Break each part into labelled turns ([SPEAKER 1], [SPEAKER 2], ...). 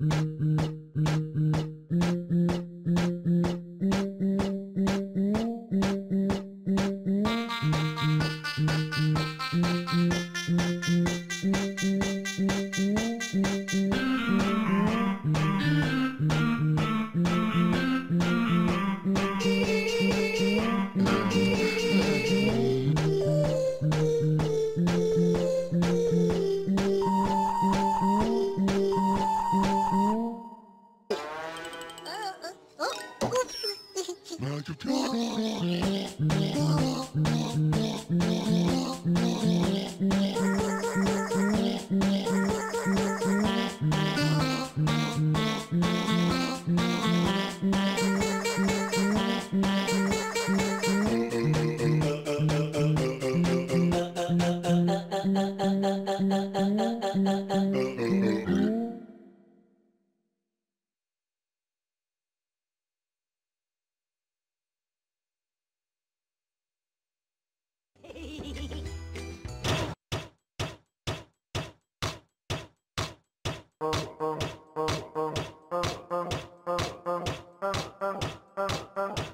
[SPEAKER 1] Mm-hmm. Magic. Uh-huh.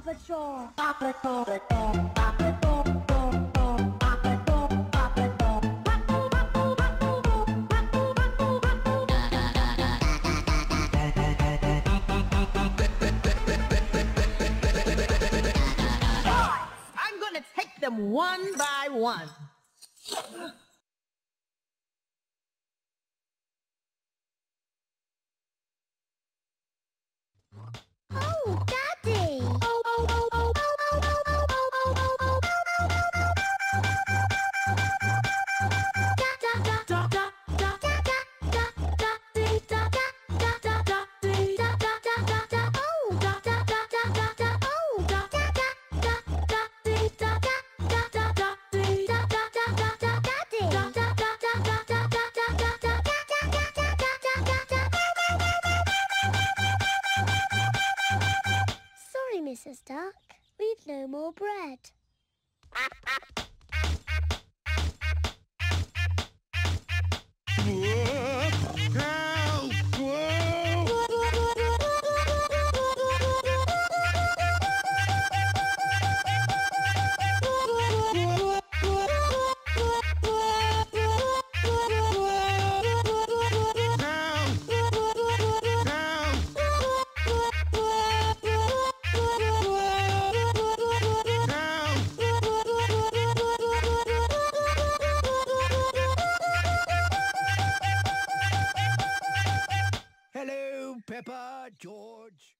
[SPEAKER 1] Paw Patrol? Paw Patrol. Paw Patrol.
[SPEAKER 2] One by one.
[SPEAKER 1] Mrs. Duck. We've no more bread.
[SPEAKER 3] Peppa, George.